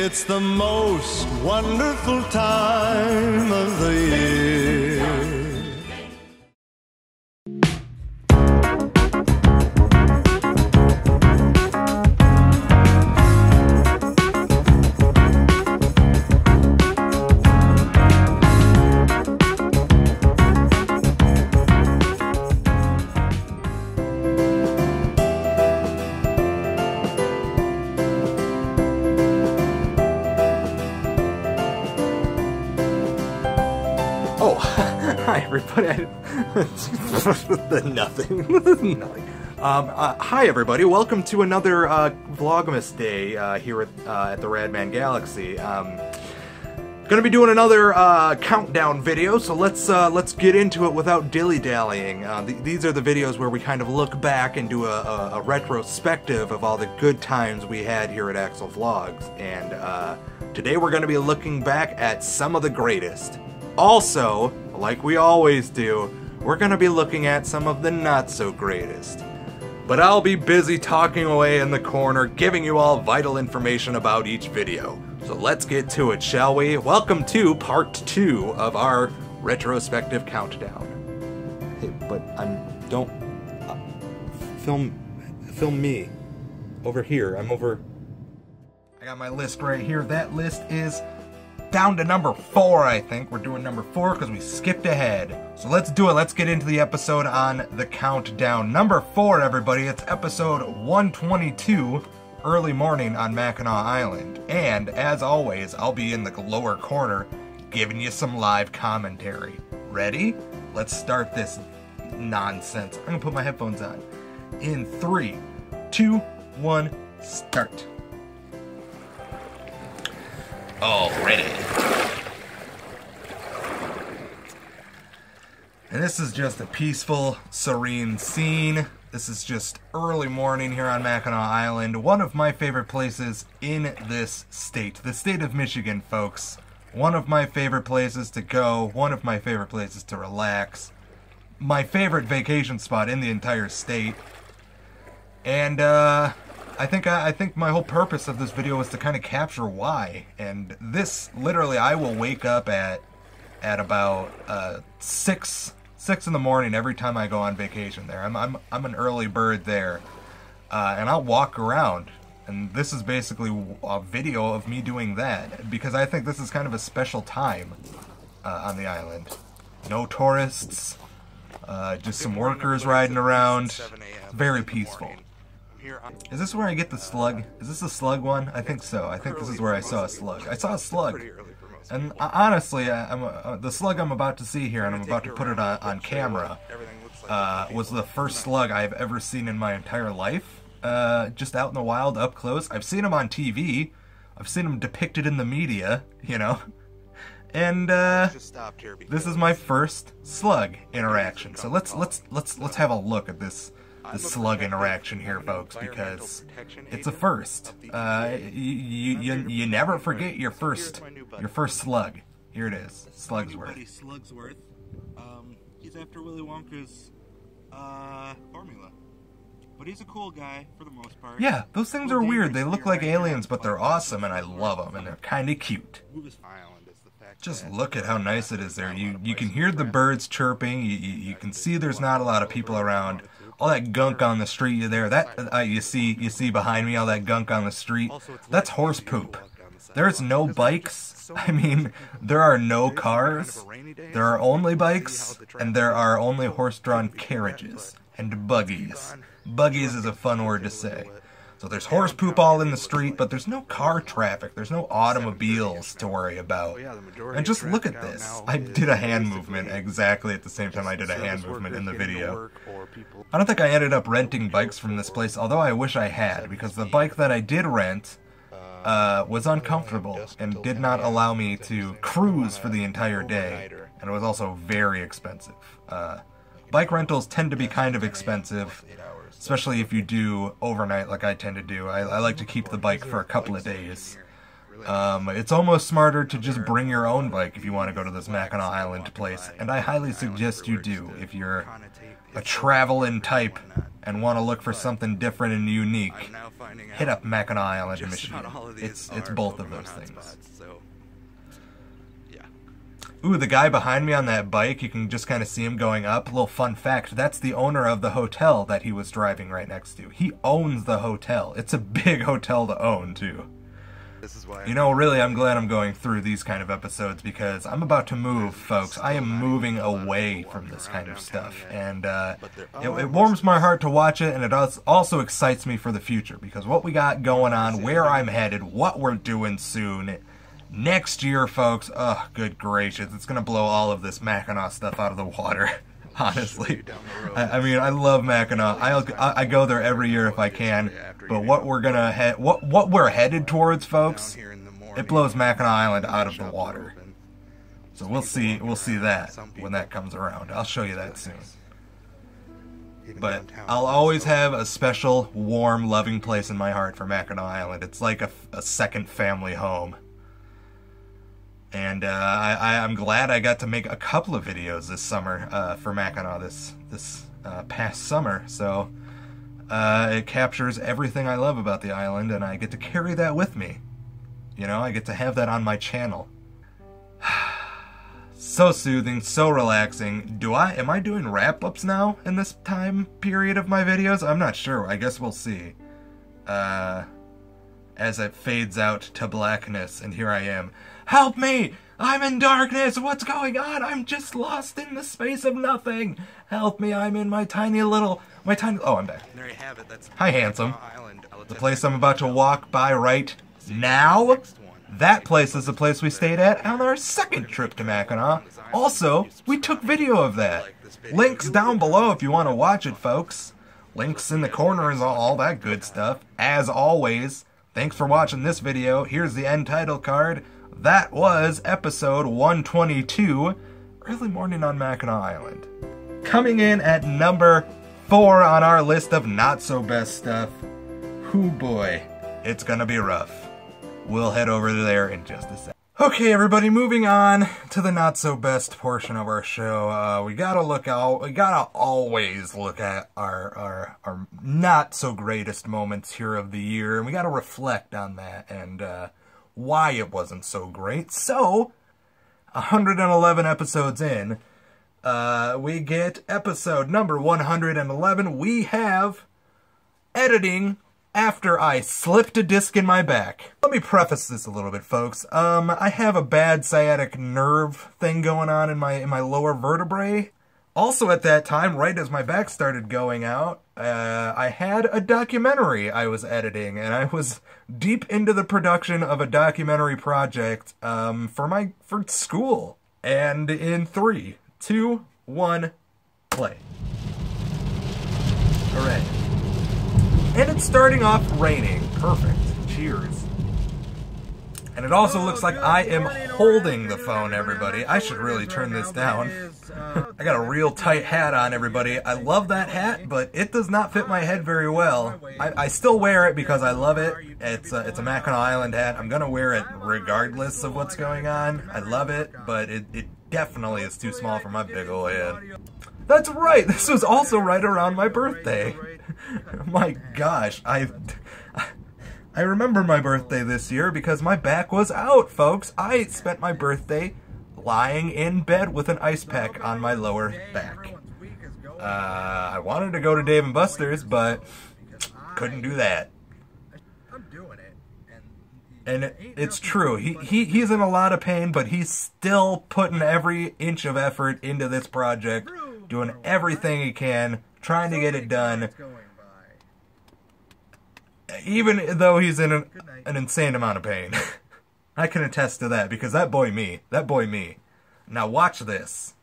It's the most wonderful time of the year. nothing. nothing. Um, uh, hi everybody. Welcome to another uh, Vlogmas day uh, here at, uh, at the Radman Galaxy. Um, gonna be doing another uh, countdown video, so let's uh, let's get into it without dilly dallying. Uh, th these are the videos where we kind of look back and do a, a, a retrospective of all the good times we had here at Axel Vlogs, and today we're gonna be looking back at some of the greatest. Also, like we always do, we're gonna be looking at some of the not so greatest. But I'll be busy talking away in the corner, giving you all vital information about each video. So let's get to it, shall we? Welcome to part two of our retrospective countdown. Hey, but I'm don't uh, film film me over here. I'm over. I got my list right here. That list is down to number four, I think. We're doing number four because we skipped ahead. So let's do it. Let's get into the episode on the countdown. Number four, everybody. It's episode 122, early morning on Mackinac Island. And as always, I'll be in the lower corner giving you some live commentary. Ready? Let's start this nonsense. I'm gonna put my headphones on. In three, two, one, start. Already. And this is just a peaceful, serene scene. This is just early morning here on Mackinac Island, one of my favorite places in this state. The state of Michigan, folks. One of my favorite places to go, one of my favorite places to relax. My favorite vacation spot in the entire state. And, uh, I think I, I think my whole purpose of this video was to kind of capture why. And this, literally, I will wake up at at about uh, six six in the morning every time I go on vacation there. I'm I'm I'm an early bird there, uh, and I'll walk around. And this is basically a video of me doing that because I think this is kind of a special time uh, on the island. No tourists, uh, just some workers riding around. Very peaceful. Is this where I get the slug? Is this a slug one? I think so. I think this is where I saw a slug. I saw a slug. And uh, honestly, I, I'm, uh, the slug I'm about to see here, and I'm about to put it on, on camera, uh, was the first slug I've ever seen in my entire life. Uh, just out in the wild, up close. I've seen them on TV. I've seen them depicted in the media, you know. And uh, this is my first slug interaction. So let's let's let's let's have a look at this the slug interaction here, folks, because it's a first. Uh, you, you, you never forget your first your first slug. Here it is, Slugsworth. Slugsworth. Um, he's after Willy Wonka's uh, formula. But he's a cool guy for the most part. Yeah, those things are weird. They look like aliens, but they're awesome, and I love them, and they're kind of cute. Just look at how nice it is there. You you can hear the birds chirping. You, you, you can see there's not a lot of people around. All that gunk on the street you there. That uh, you see you see behind me. All that gunk on the street. That's horse poop. There's no bikes. I mean, there are no cars. There are only bikes, and there are only horse-drawn carriages and buggies. Buggies is a fun word to say. So there's horse poop all in the street, but there's no car traffic. There's no automobiles to worry about. And just look at this. I did a hand movement exactly at the same time I did a hand movement in the video. I don't think I ended up renting bikes from this place, although I wish I had, because the bike that I did rent uh, was uncomfortable and did not allow me to cruise for the entire day. And it was also very expensive. Uh, bike rentals tend to be kind of expensive especially if you do overnight like I tend to do. I, I like to keep the bike for a couple of days. Um, it's almost smarter to just bring your own bike if you want to go to this Mackinac Island place, and I highly suggest you do if you're a traveling type and want to look for something different and unique. Hit up Mackinac Island, Michigan. It's it's both of those things. Ooh, the guy behind me on that bike, you can just kind of see him going up. little fun fact that's the owner of the hotel that he was driving right next to. He owns the hotel. It's a big hotel to own, too. This is why You know, really, I'm glad I'm going through these kind of episodes because I'm about to move, folks. I am moving away from this kind of stuff. And uh, it, it warms my heart to watch it, and it also excites me for the future because what we got going on, where I'm headed, what we're doing soon. Next year, folks, oh, good gracious, it's going to blow all of this Mackinac stuff out of the water. Honestly, I, I mean, I love Mackinac. I I go there every year if I can. But what we're gonna head, what what we're headed towards, folks, here in the morning, it blows Mackinac Island out of the water. So we'll see, we'll see that when that comes around. I'll show you that soon. But I'll always have a special, warm, loving place in my heart for Mackinac Island. It's like a, a second family home. And uh, I, I'm glad I got to make a couple of videos this summer uh, for Mackinac this this uh, past summer. So uh, it captures everything I love about the island, and I get to carry that with me. You know, I get to have that on my channel. so soothing, so relaxing. Do I am I doing wrap ups now in this time period of my videos? I'm not sure. I guess we'll see. Uh as it fades out to blackness and here I am. Help me! I'm in darkness. What's going on? I'm just lost in the space of nothing. Help me. I'm in my tiny little my tiny Oh, I'm back. There you have it. That's Hi, handsome. Island. The place I'm about to walk by right now. That place is the place we stayed at on our second trip to Mackinac. Also, we took video of that. Links down below if you want to watch it, folks. Links in the corners, all, all that good stuff. As always, thanks for watching this video. Here's the end title card. That was episode 122, Early Morning on Mackinac Island. Coming in at number four on our list of not so best stuff. Whoo boy, it's gonna be rough. We'll head over there in just a sec. Okay, everybody, moving on to the not so best portion of our show. Uh, we gotta look out. We gotta always look at our our our not so greatest moments here of the year, and we gotta reflect on that and uh, why it wasn't so great. So, 111 episodes in, uh, we get episode number 111. We have editing after I slipped a disc in my back. Let me preface this a little bit, folks. Um, I have a bad sciatic nerve thing going on in my in my lower vertebrae. Also, at that time, right as my back started going out, uh, I had a documentary I was editing, and I was deep into the production of a documentary project um, for my for school. And in three, two, one, play. All right, And it's starting off raining. Perfect. Cheers. And it also looks like I am holding the phone, everybody. I should really turn this down. I got a real tight hat on, everybody. I love that hat, but it does not fit my head very well. I, I still wear it because I love it. It's a, it's a Mackinac Island hat. I'm gonna wear it regardless of what's going on. I love it, but it, it definitely is too small for my big ol' head. That's right. This was also right around my birthday. my gosh, I I remember my birthday this year because my back was out, folks. I spent my birthday lying in bed with an ice pack on my lower back. Uh, I wanted to go to Dave and Buster's, but couldn't do that. And it, it's true. He, he he's in a lot of pain, but he's still putting every inch of effort into this project, doing everything he can, trying to get it done. Even though he's in an, an insane amount of pain. I can attest to that because that boy me, that boy me. Now watch this.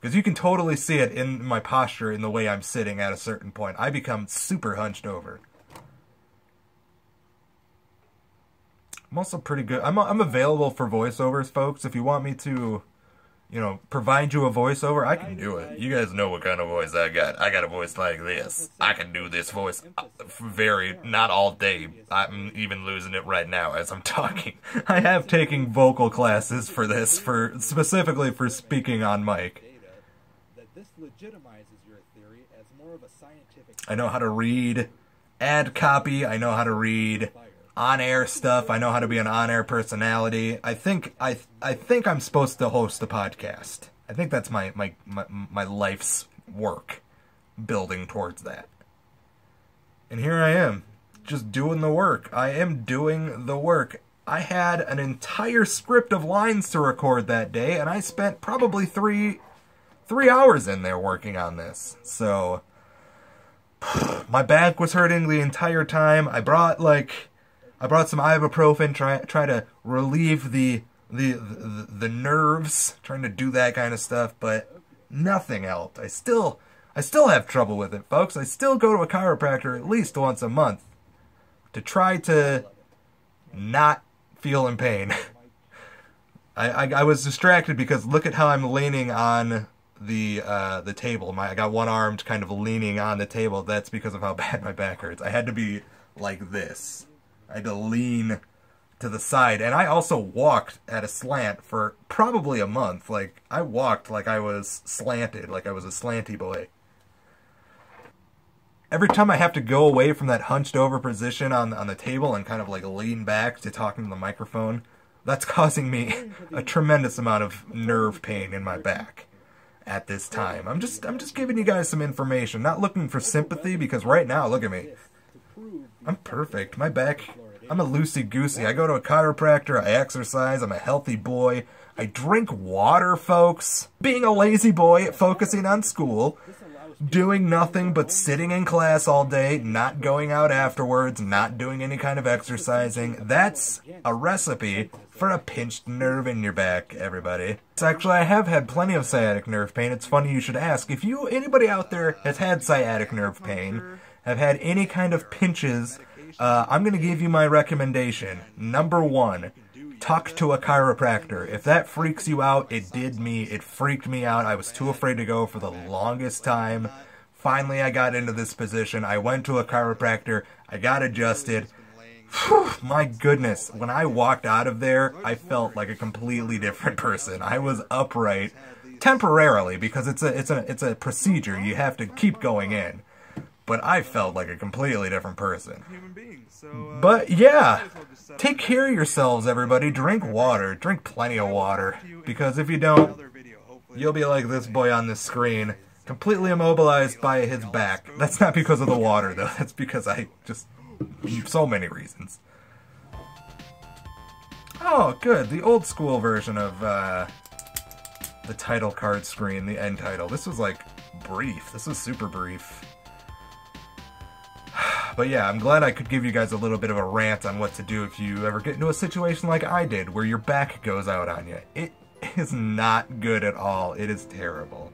Because you can totally see it in my posture in the way I'm sitting at a certain point. I become super hunched over. I'm also pretty good. I'm, I'm available for voiceovers, folks. If you want me to you know, provide you a voiceover, I can do it. You guys know what kind of voice I got. I got a voice like this. I can do this voice uh, very, not all day. I'm even losing it right now as I'm talking. I have taken vocal classes for this, for specifically for speaking on mic. data that this legitimizes your theory as more of a scientific I know how to read ad copy. I know how to read on-air stuff. I know how to be an on-air personality. I think I I think I'm supposed to host a podcast. I think that's my my my, my life's work building towards that. And here I am, just doing the work. I am doing the work. I had an entire script of lines to record that day and I spent probably 3 3 hours in there working on this. So my back was hurting the entire time. I brought like I brought some ibuprofen try try to relieve the the the, the nerves, trying to do that kind of stuff, but nothing helped. I still I still have trouble with it, folks. I still go to a chiropractor at least once a month to try to not feel in pain. I, I, I was distracted because look at how I'm leaning on the uh, the table. My I got one arm kind of leaning on the table. That's because of how bad my back hurts. I had to be like this. I had to lean to the side, and I also walked at a slant for probably a month. Like I walked like I was slanted, like I was a slanty boy. Every time I have to go away from that hunched over position on on the table and kind of like lean back to talking to the microphone, that's causing me a tremendous amount of nerve pain in my back at this time. I'm just I'm just giving you guys some information, not looking for sympathy because right now, look at me. I'm perfect. My back I'm a loosey goosey. I go to a chiropractor, I exercise, I'm a healthy boy. I drink water, folks. Being a lazy boy, focusing on school, doing nothing but sitting in class all day, not going out afterwards, not doing any kind of exercising. That's a recipe for a pinched nerve in your back, everybody. So actually, I have had plenty of sciatic nerve pain. It's funny you should ask. If you, anybody out there has had sciatic nerve pain, have had any kind of pinches, uh, I'm going to give you my recommendation. Number one, talk to a chiropractor. If that freaks you out, it did me. It freaked me out. I was too afraid to go for the longest time. Finally, I got into this position. I went to a chiropractor. I got adjusted. Whew, my goodness, when I walked out of there, I felt like a completely different person. I was upright temporarily because it's a it's a it's a procedure. You have to keep going in. But I felt like a completely different person. Human beings. So, uh, But yeah, might as well just set take care of yourselves, everybody. Drink water. Drink plenty of water. to you in Because if you don't, another video, hopefully. you'll be like this boy on this screen, completely immobilized by his back. That's not because of the water, though. That's because I just. So many reasons. Oh, good. The old school version of uh, the title card screen, the end title. This was like brief. This was super brief. But yeah, I'm glad I could give you guys a little bit of a rant on what to do if you ever get into a situation like I did, where your back goes out on you. It is not good at all. It is terrible.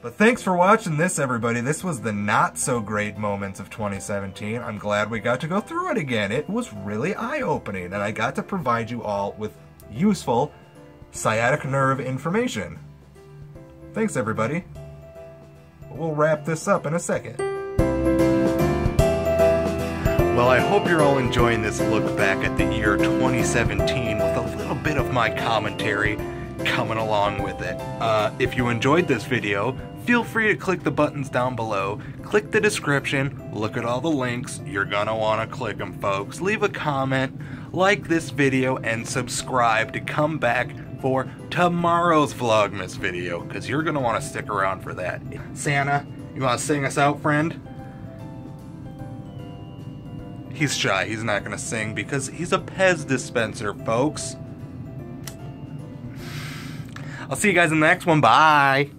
But thanks for watching this, everybody. This was the not so great moments of 2017. I'm glad we got to go through it again. It was really eye opening, and I got to provide you all with useful sciatic nerve information. Thanks, everybody. We'll wrap this up in a second. Well, I hope you're all enjoying this look back at the year 2017 with a little bit of my commentary coming along with it. Uh, if you enjoyed this video, feel free to click the buttons down below, click the description, look at all the links. You're gonna wanna click them, folks. Leave a comment, like this video, and subscribe to come back for tomorrow's Vlogmas video, because you're gonna wanna stick around for that. Santa, you wanna sing us out, friend? He's shy. He's not going to sing because he's a Pez dispenser, folks. I'll see you guys in the next one. Bye.